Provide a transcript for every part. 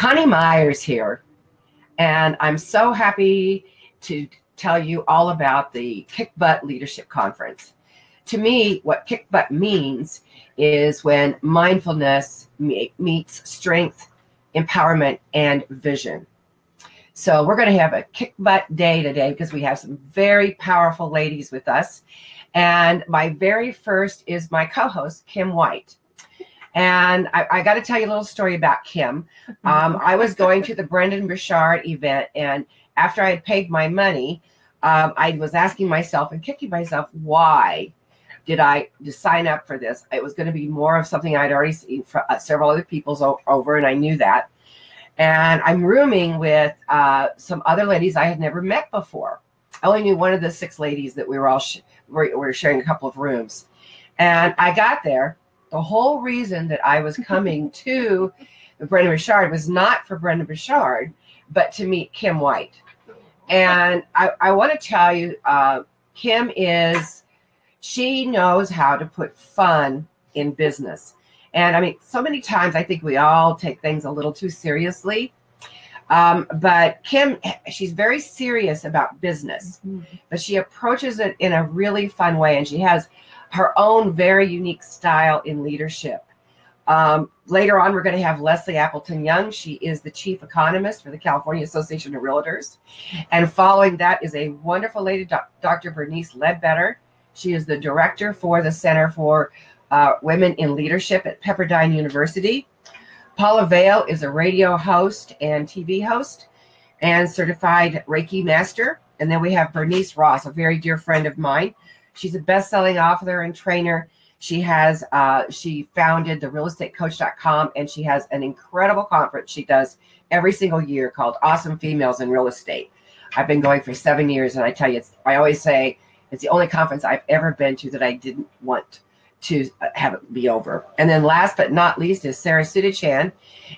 Coni Meyers here, and I'm so happy to tell you all about the Kick Butt Leadership Conference. To me, what Kick Butt means is when mindfulness meets strength, empowerment, and vision. So we're going to have a kick butt day today because we have some very powerful ladies with us. And my very first is my co-host, Kim White. And I, I got to tell you a little story about Kim. Um, I was going to the Brendon Burchard event, and after I had paid my money, um, I was asking myself and kicking myself, why did I just sign up for this? It was going to be more of something I'd already seen from uh, several other people's over, and I knew that. And I'm rooming with uh, some other ladies I had never met before. I only knew one of the six ladies that we were all sh- we were sharing a couple of rooms. And I got there. The whole reason that I was coming to Brendon Burchard was not for Brendon Burchard, but to meet Kim White. And I, I want to tell you, uh, Kim is, she knows how to put fun in business. And I mean, so many times I think we all take things a little too seriously. Um, but Kim, she's very serious about business, mm-hmm. but she approaches it in a really fun way, and she has her own very unique style in leadership. Um, later on, we're going to have Leslie Appleton Young. She is the chief economist for the California Association of Realtors. And following that is a wonderful lady, Dr. Bernice Ledbetter. She is the director for the Center for uh, Women in Leadership at Pepperdine University. Paula Vale is a radio host and TV host and certified Reiki master. And then we have Bernice Ross, a very dear friend of mine. She's a best-selling author and trainer. She has uh, she founded the realestatecoach.com and she has an incredible conference she does every single year called Awesome Females in Real Estate. I've been going for seven years, and I tell you, it's, I always say it's the only conference I've ever been to that I didn't want to have it be over. And then last but not least is Sara Sutachan.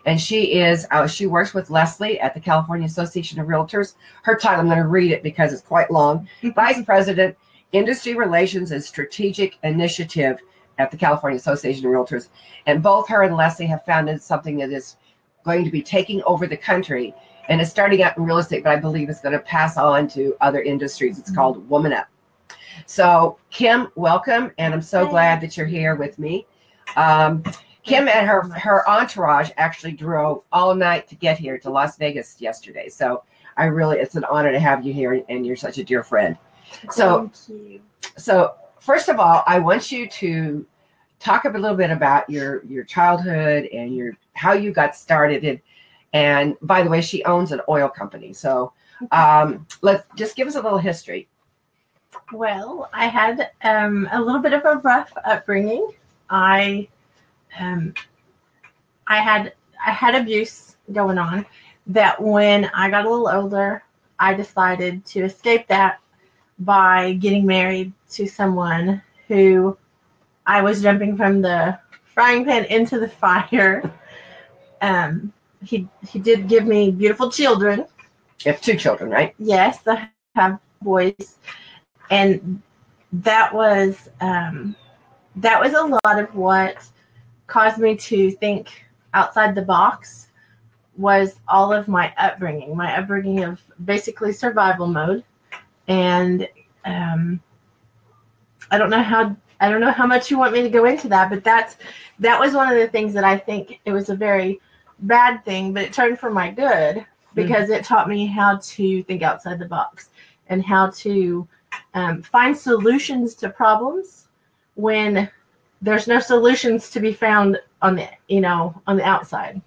And she is, uh, she works with Leslie at the California Association of Realtors. Her title, I'm going to read it because it's quite long. Vice President, Industry Relations and Strategic Initiative at the California Association of Realtors. And both her and Leslie have founded something that is going to be taking over the country. And it's starting out in real estate, but I believe it's going to pass on to other industries. It's mm-hmm. called Woman Up. So, Kim, welcome, and I'm so glad that you're here with me. Um, Kim and her her entourage actually drove all night to get here to Las Vegas yesterday. So, I really it's an honor to have you here, and you're such a dear friend. So, so first of all, I want you to talk a little bit about your your childhood and your how you got started. And, and by the way, she owns an oil company. So, um, let's just give us a little history. Well, I had um, a little bit of a rough upbringing. I um, I had I had abuse going on. That when I got a little older, I decided to escape that by getting married to someone who I was jumping from the frying pan into the fire. Um, he he did give me beautiful children. You have two children, right? Yes, I have boys and that was um, that was a lot of what caused me to think outside the box was all of my upbringing my upbringing of basically survival mode and um, i don't know how i don't know how much you want me to go into that but that's that was one of the things that i think it was a very bad thing but it turned for my good mm. because mm-hmm. it taught me how to think outside the box and how to um, find solutions to problems when there's no solutions to be found on the you know on the outside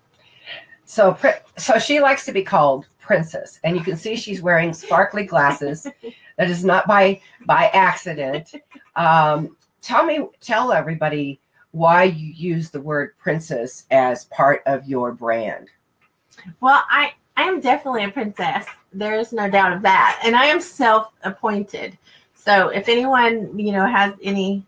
so so she likes to be called princess. And you can see she's wearing sparkly glasses. That is not by by accident. Um, tell me tell everybody why you use the word princess as part of your brand. Well i i am definitely a princess. There is no doubt of that. And i am self-appointed. So if anyone, you know, has any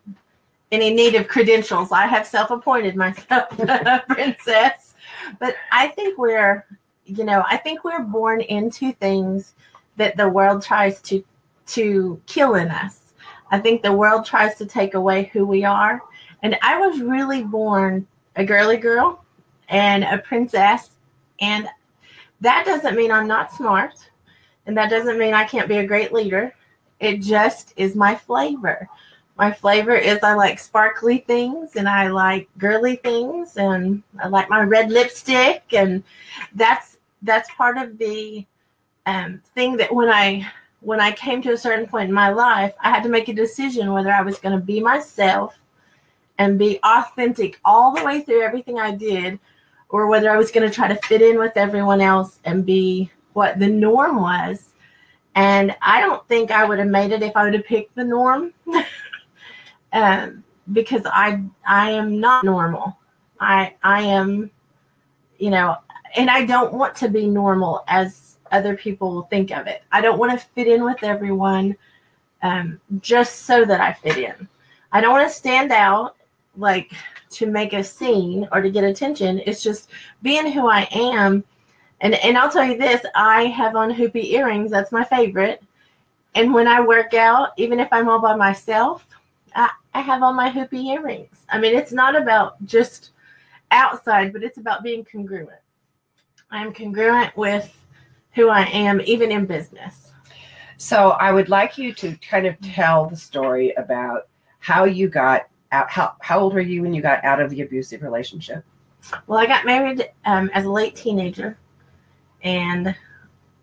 any native credentials, I have self-appointed myself a princess. But I think we're, you know, I think we're born into things that the world tries to to kill in us. I think the world tries to take away who we are. And I was really born a girly girl and a princess. And that doesn't mean I'm not smart, and that doesn't mean I can't be a great leader. It just is my flavor. My flavor is I like sparkly things and I like girly things and I like my red lipstick and that's that's part of the um, thing that when I when I came to a certain point in my life, I had to make a decision whether I was going to be myself and be authentic all the way through everything I did, or whether I was going to try to fit in with everyone else and be what the norm was. And I don't think I would have made it if I would have picked the norm, um, because I I am not normal. I I am, you know, and I don't want to be normal as other people think of it. I don't want to fit in with everyone um, just so that I fit in. I don't want to stand out like to make a scene or to get attention. It's just being who I am. And and I'll tell you this, I have on hoopy earrings. That's my favorite. And when I work out, even if I'm all by myself, I, I have on my hoopy earrings. I mean, it's not about just outside, but it's about being congruent. I'm congruent with who I am, even in business. So I would like you to kind of tell the story about how you got out. How, how old were you when you got out of the abusive relationship? Well, I got married um, as a late teenager and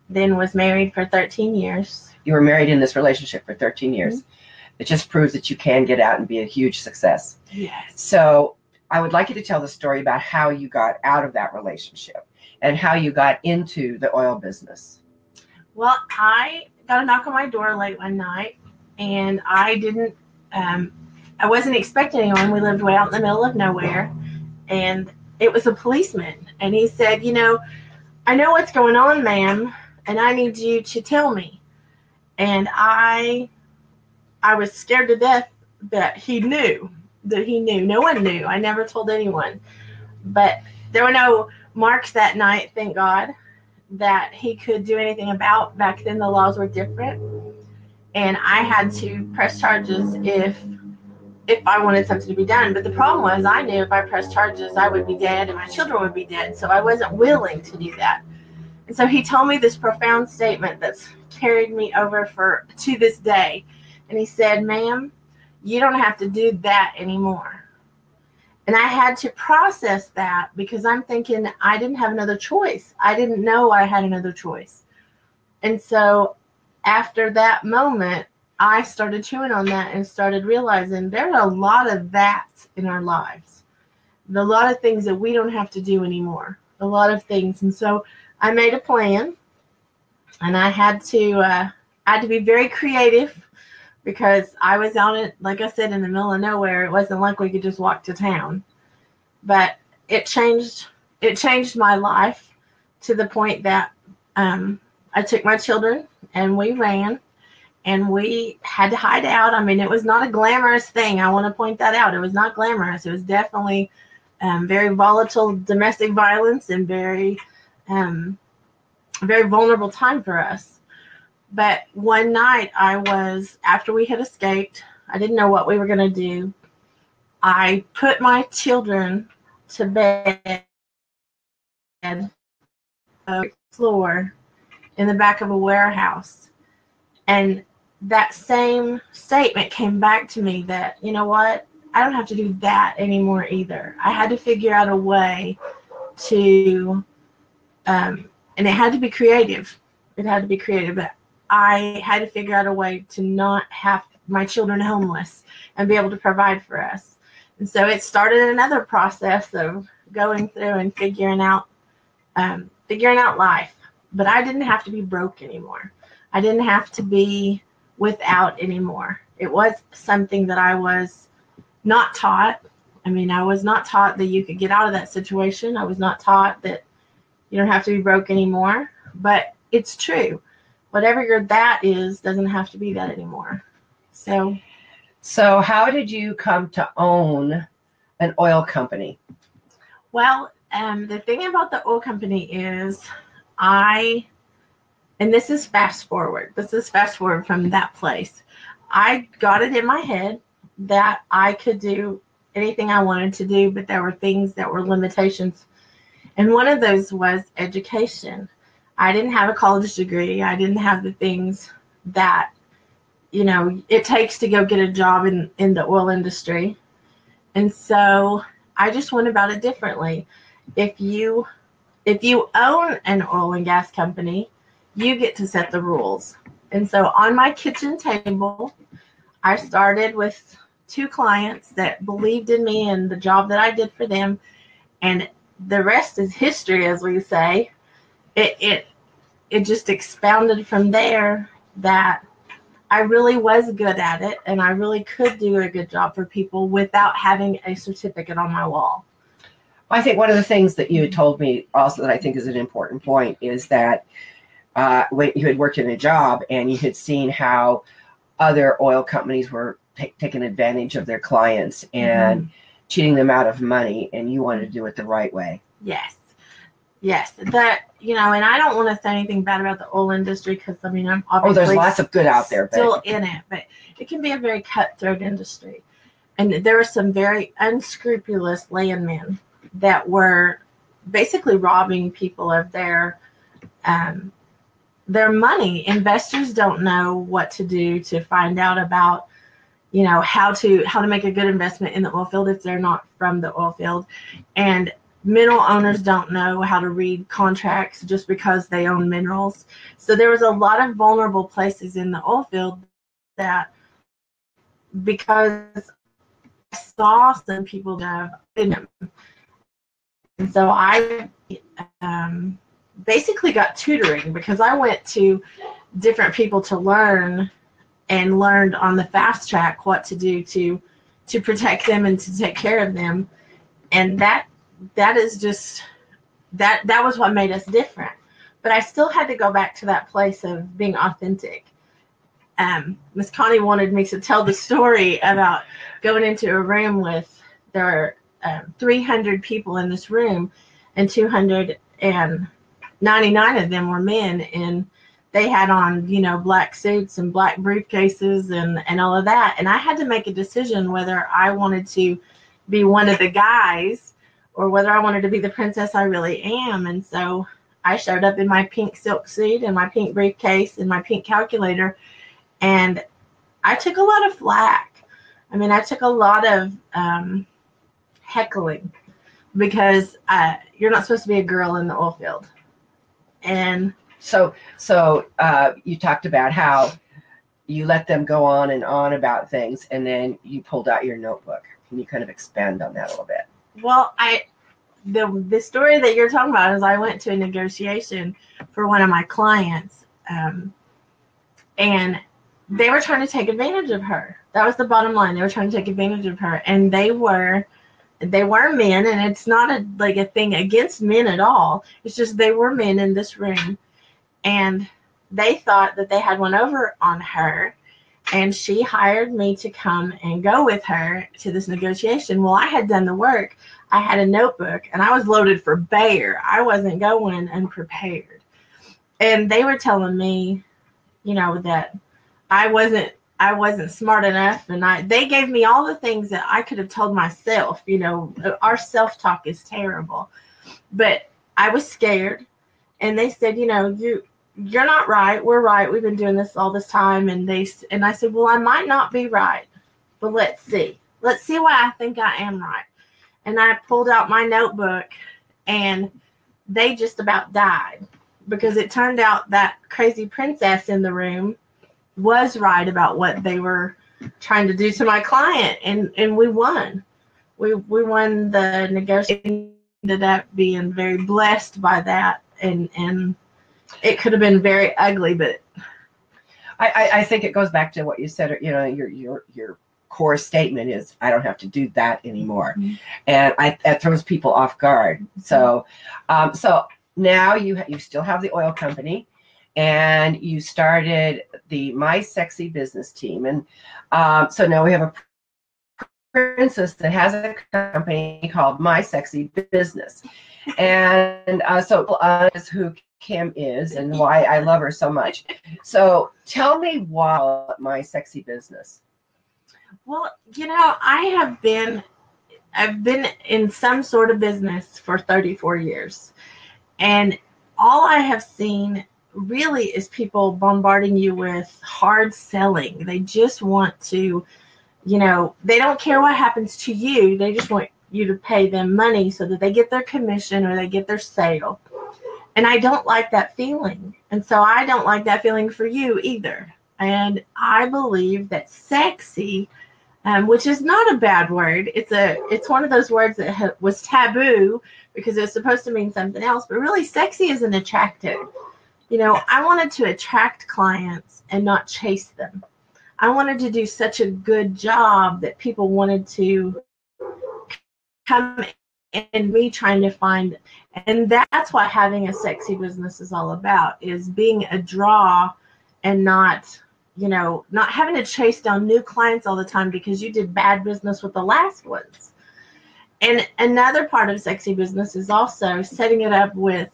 then was married for 13 years. You were married in this relationship for 13 years. Mm-hmm. It just proves that you can get out and be a huge success. Yes. So I would like you to tell the story about how you got out of that relationship and how you got into the oil business. Well, I got a knock on my door late one night, and I didn't. Um, I wasn't expecting anyone. We lived way out in the middle of nowhere, and it was a policeman, and he said, "You know, I know what's going on, ma'am, and I need you to tell me." And I, I was scared to death that he knew that he knew. No one knew. I never told anyone, but there were no marks that night, thank God, that he could do anything about. Back then, the laws were different, and I had to press charges if if I wanted something to be done. But the problem was, I knew if I pressed charges, I would be dead and my children would be dead. So I wasn't willing to do that. And so he told me this profound statement that's carried me over for to this day. And he said, "Ma'am, you don't have to do that anymore." And I had to process that because I'm thinking I didn't have another choice. I didn't know I had another choice. And so after that moment, I started chewing on that and started realizing there are a lot of that in our lives. A lot of things that we don't have to do anymore. A lot of things. And so I made a plan and I had to uh, I had to be very creative because I was out it, like I said, in the middle of nowhere. It wasn't like we could just walk to town, but it changed. It changed my life to the point that um, I took my children and we ran, and we had to hide out. I mean, it was not a glamorous thing. I want to point that out. It was not glamorous. It was definitely um, very volatile domestic violence and very, um, very vulnerable time for us but one night I was, after we had escaped, I didn't know what we were going to do. I put my children to bed on the floor in the back of a warehouse. And that same statement came back to me that, you know what? I don't have to do that anymore either. I had to figure out a way to, um, and it had to be creative. It had to be creative. But I had to figure out a way to not have my children homeless and be able to provide for us. And so it started another process of going through and figuring out um, figuring out life. But I didn't have to be broke anymore. I didn't have to be without anymore. It was something that I was not taught. I mean, I was not taught that you could get out of that situation. I was not taught that you don't have to be broke anymore. But it's true whatever your that is doesn't have to be that anymore. So, so how did you come to own an oil company? Well, um, the thing about the oil company is I, and this is fast forward. This is fast forward from that place. I got it in my head that I could do anything I wanted to do, but there were things that were limitations. And one of those was education. I didn't have a college degree. I didn't have the things that you know it takes to go get a job in in the oil industry. And so I just went about it differently. If you if you own an oil and gas company, you get to set the rules. And so on my kitchen table, I started with two clients that believed in me and the job that I did for them. And the rest is history, as we say. It, it, it just expounded from there that I really was good at it and I really could do a good job for people without having a certificate on my wall. I think one of the things that you had told me also that I think is an important point is that uh, when you had worked in a job and you had seen how other oil companies were t- taking advantage of their clients and mm-hmm. cheating them out of money, and you wanted to do it the right way. Yes, yes. That you know, and I don't want to say anything bad about the oil industry because I mean I'm obviously oh, there's lots of good out there, still but... in it, but it can be a very cutthroat industry, and there are some very unscrupulous landmen that were basically robbing people of their um, their money. Investors don't know what to do to find out about, you know, how to how to make a good investment in the oil field if they're not from the oil field, and mineral owners don't know how to read contracts just because they own minerals. So there was a lot of vulnerable places in the oil field that because I saw some people have in them and so I um, basically got tutoring because I went to different people to learn and learned on the fast track what to do to to protect them and to take care of them and that that is just that that was what made us different. But i still had to go back to that place of being authentic. Um miss Coni wanted me to tell the story about going into a room with their um, 300 people in this room, and 299 of them were men, and they had on, you know, black suits and black briefcases and and all of that. And I had to make a decision whether I wanted to be one of the guys or whether I wanted to be the princess I really am. And so I showed up in my pink silk suit and my pink briefcase and my pink calculator, and I took a lot of flack. I mean, I took a lot of um, heckling because uh, you're not supposed to be a girl in the oil field. And so, so uh, you talked about how you let them go on and on about things, and then you pulled out your notebook. Can you kind of expand on that a little bit? Well, I the the story that you're talking about is I went to a negotiation for one of my clients, um, and they were trying to take advantage of her. That was the bottom line. They were trying to take advantage of her, and they were they were men and it's not a like a thing against men at all it's just they were men in this room and they thought that they had one over on her and she hired me to come and go with her to this negotiation. Well i had done the work i had a notebook and i was loaded for bear. I wasn't going unprepared. And they were telling me you know that i wasn't I wasn't smart enough. And I they gave me all the things that I could have told myself, you know, our self-talk is terrible. But I was scared. And they said, you know, you you're not right. We're right. We've been doing this all this time and they and I said, "Well, I might not be right. But let's see. Let's see why I think I am right." And I pulled out my notebook and they just about died because it turned out that crazy princess in the room was right about what they were trying to do to my client and and we won we we won the negotiation ended up being very blessed by that and and it could have been very ugly but I, I, I think it goes back to what you said you know your your your core statement is i don't have to do that anymore mm-hmm. and i that throws people off guard mm-hmm. so um so now you you still have the oil company and you started the My Sexy Business Team. And um, so now we have a princess that has a company called My Sexy Business. And uh, so uh, who Kim is and why I love her so much. So tell me why My Sexy Business. Well, you know, I have been I've been in some sort of business for 34 years. And all I have seen really is people bombarding you with hard selling. They just want to, you know, they don't care what happens to you. They just want you to pay them money so that they get their commission or they get their sale. And I don't like that feeling. And so I don't like that feeling for you either. And I believe that sexy, um, which is not a bad word, it's a it's one of those words that ha- was taboo because it was supposed to mean something else. But really, sexy is an attractive. You know, I wanted to attract clients and not chase them. I wanted to do such a good job that people wanted to come and me trying to find and that's what having a sexy business is all about is being a draw and not you know not having to chase down new clients all the time because you did bad business with the last ones and another part of sexy business is also setting it up with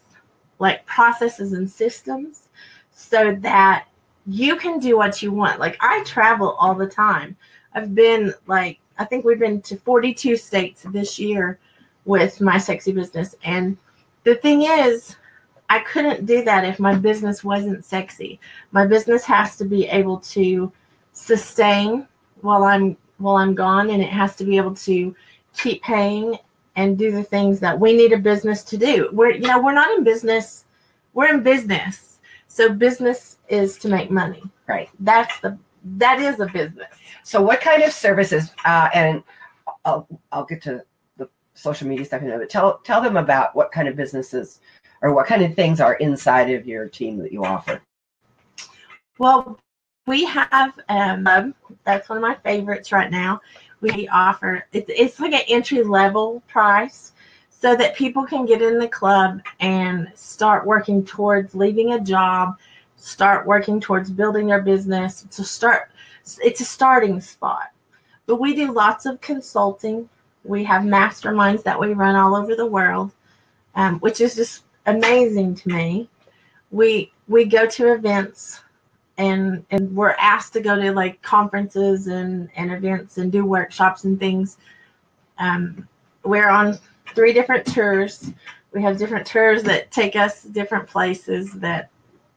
like processes and systems so that you can do what you want like i travel all the time i've been like i think we've been to 42 states this year with my sexy business. And the thing is, I couldn't do that if my business wasn't sexy. My business has to be able to sustain while I'm while I'm gone and it has to be able to keep paying and do the things that we need a business to do. We're you know, we're not in business, we're in business. So business is to make money. Right. That's the that is a business. So what kind of services? Uh, and I'll I'll get to social media stuff, you know, but tell tell them about what kind of businesses or what kind of things are inside of your team that you offer. Well, we have um, that's one of my favorites right now. We offer it's it's like an entry level price so that people can get in the club and start working towards leaving a job, start working towards building their business. To start, it's a starting spot. But we do lots of consulting we have masterminds that we run all over the world, um, which is just amazing to me. We we go to events and and we're asked to go to like conferences and, and events and do workshops and things. Um, we're on three different tours. We have different tours that take us different places that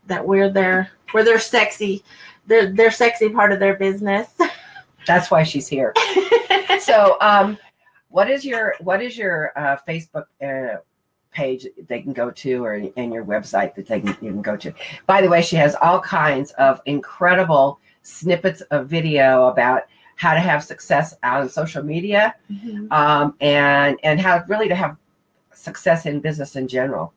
that we're there we're sexy they're their sexy part of their business. That's why she's here. so um what is your what is your uh, Facebook uh, page they can go to, or and your website that they can you can go to? By the way, she has all kinds of incredible snippets of video about how to have success out on social media, mm-hmm. um, and and how really to have success in business in general.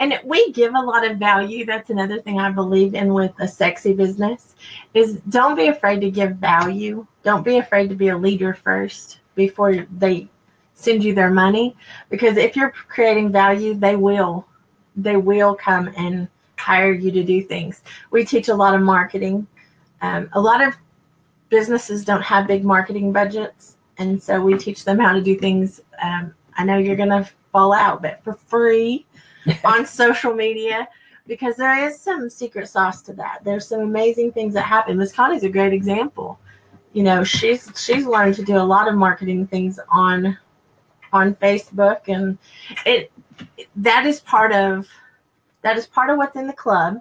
And we give a lot of value. That's another thing I believe in with a sexy business is don't be afraid to give value. Don't be afraid to be a leader first before they send you their money. Because if you're creating value they will they will come and hire you to do things. We teach a lot of marketing. Um, a lot of businesses don't have big marketing budgets and so we teach them how to do things. Um, i know you're going to fall out but for free on social media because there is some secret sauce to that. There's some amazing things that happen. Miss Coni's a great example you know she's she's learned to do a lot of marketing things on on Facebook and it that is part of that is part of what's in the club.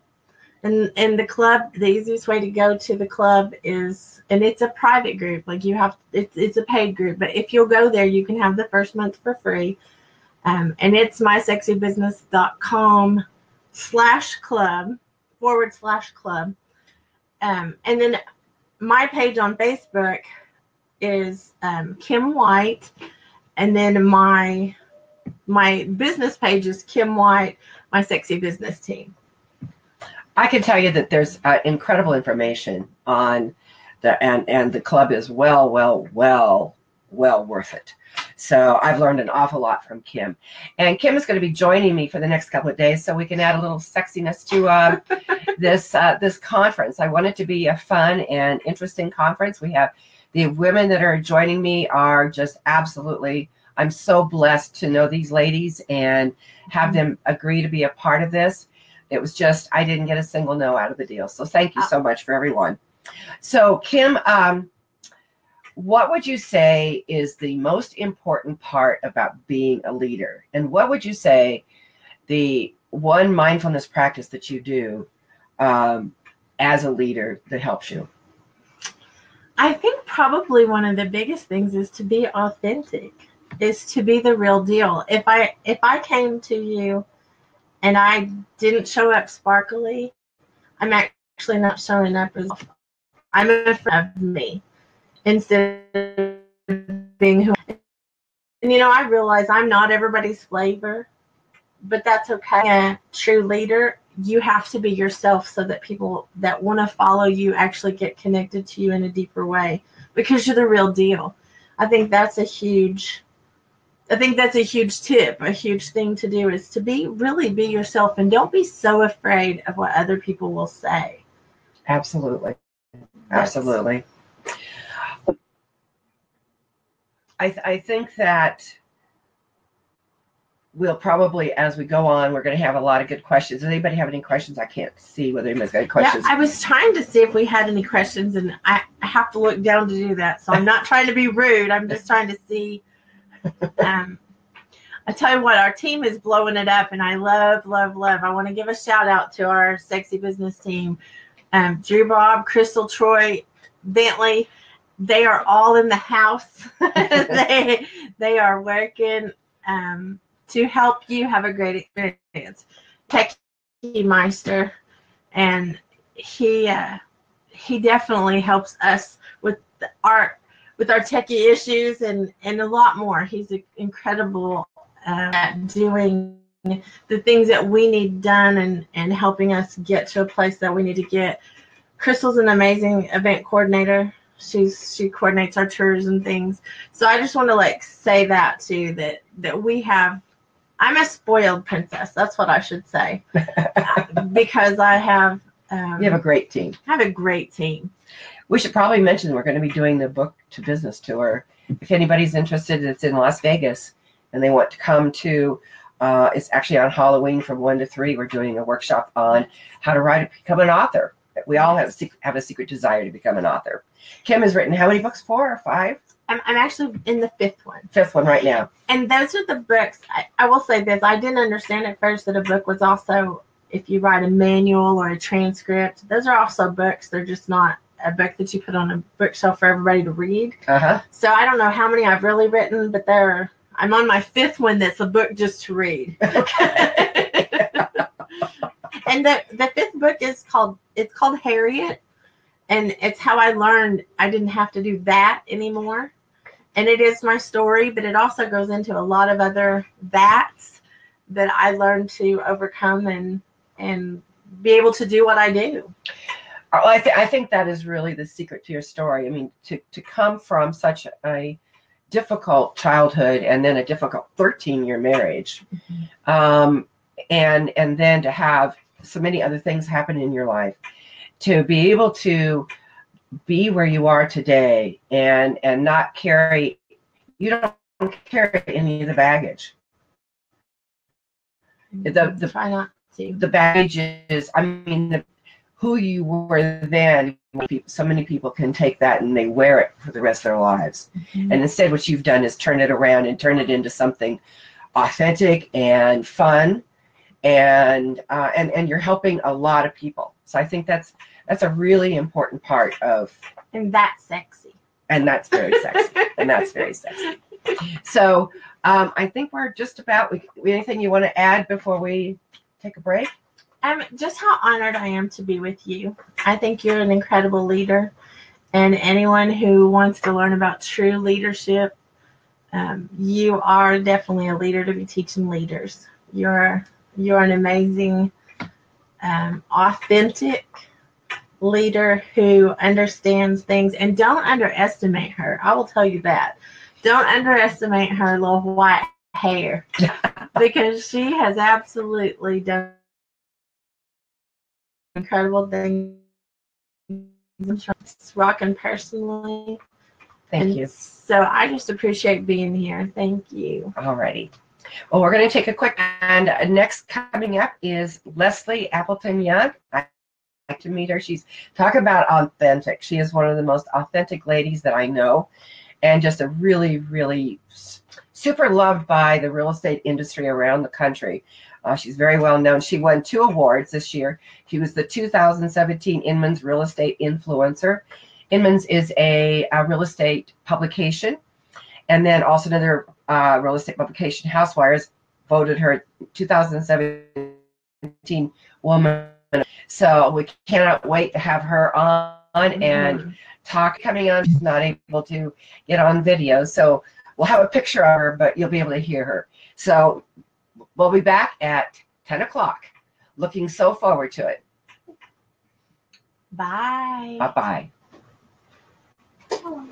And in the club the easiest way to go to the club is and it's a private group like you have it's, it's a paid group but if you'll go there you can have the first month for free. Um, and it's mysexybusiness.com slash club forward slash club. Um, and then my page on Facebook is um, Kim White, and then my my business page is Kim White, my sexy business team. I can tell you that there's uh, incredible information on the and and the club is well, well, well, well worth it. So I've learned an awful lot from Kim. And Kim is going to be joining me for the next couple of days so we can add a little sexiness to uh, this uh, this conference. I want it to be a fun and interesting conference. We have the women that are joining me are just absolutely I'm so blessed to know these ladies and have them agree to be a part of this. It was just I didn't get a single no out of the deal. So thank you so much for everyone. So Kim, um, what would you say is the most important part about being a leader? And what would you say the one mindfulness practice that you do um, as a leader that helps you? I think probably one of the biggest things is to be authentic, is to be the real deal. If I if I came to you and I didn't show up sparkly, I'm actually not showing up as I'm afraid of me instead of being who. And you know, I realize I'm not everybody's flavor, but that's okay. A true leader you have to be yourself so that people that want to follow you actually get connected to you in a deeper way because you're the real deal. I think that's a huge I think that's a huge tip, a huge thing to do is to be really be yourself and don't be so afraid of what other people will say. Absolutely. Absolutely. I, th- I think that we'll probably, as we go on, we're going to have a lot of good questions. Does anybody have any questions? I can't see whether anybody's got any questions. Yeah, I was trying to see if we had any questions, and I, I have to look down to do that. So I'm not trying to be rude. I'm just trying to see. Um, I tell you what, our team is blowing it up, and I love, love, love. I want to give a shout out to our sexy business team, um, Drew Bob, Crystal Troy, Bentley. They are all in the house. they they are working. Um, to help you have a great experience. Techie Meister, and he uh, he definitely helps us with the, our with our techie issues and and a lot more. He's incredible uh, at doing the things that we need done and and helping us get to a place that we need to get. Crystal's an amazing event coordinator. She's she coordinates our tours and things. So I just want to like say that too that that we have I'm a spoiled princess. That's what I should say, because I have. Um, you have a great team. I have a great team. We should probably mention we're going to be doing the book to business tour. If anybody's interested, it's in Las Vegas, and they want to come to. Uh, it's actually on Halloween from one to three. We're doing a workshop on how to write, become an author. We all have a secret, have a secret desire to become an author. Kim has written how many books? Four or five? I'm, I'm actually in the fifth one. Fifth one right now. And those are the books. I, I will say this: I didn't understand at first that a book was also if you write a manual or a transcript. Those are also books. They're just not a book that you put on a bookshelf for everybody to read. Uh-huh. So I don't know how many I've really written, but there I'm on my fifth one that's a book just to read. Okay. and the the fifth book is called it's called Harriet, and it's how I learned I didn't have to do that anymore and it is my story, but it also goes into a lot of other that's that I learned to overcome and and be able to do what I do. Well, I, th- I think that is really the secret to your story. I mean, to, to come from such a difficult childhood and then a difficult 13 year marriage, mm-hmm. um, and and then to have so many other things happen in your life, to be able to be where you are today and and not carry you don't carry any of the baggage. The the try not to. the baggage is i mean the, who you were then so many people can take that and they wear it for the rest of their lives. Mm-hmm. and instead what you've done is turn it around and turn it into something authentic and fun and uh, and and you're helping a lot of people so i think that's that's a really important part of. And that's sexy. And that's very sexy. and that's very sexy. So um, I think we're just about. We, anything you want to add before we take a break? Um, just how honored I am to be with you. I think you're an incredible leader, and anyone who wants to learn about true leadership, um, you are definitely a leader to be teaching leaders. You're you're an amazing, um, authentic, leader who understands things and don't underestimate her. I will tell you that. Don't underestimate her little white hair because she has absolutely done incredible things. Rocking personally. Thank and you. So I just appreciate being here. Thank you. Alrighty. Well, we're going to take a quick and next coming up is Leslie Appleton Young. I like to meet her. She's talk about authentic. She is one of the most authentic ladies that I know, and just a really, really super loved by the real estate industry around the country. Uh, she's very well known. She won two awards this year. She was the 2017 Inman's Real Estate Influencer. Inman's is a, a real estate publication, and then also another uh, real estate publication, Housewires, voted her 2017 Woman. So we cannot wait to have her on and Mhm. talk coming on. She's not able to get on video, so we'll have a picture of her, but you'll be able to hear her. So we'll be back at 10 o'clock. Looking so forward to it. Bye. Bye bye.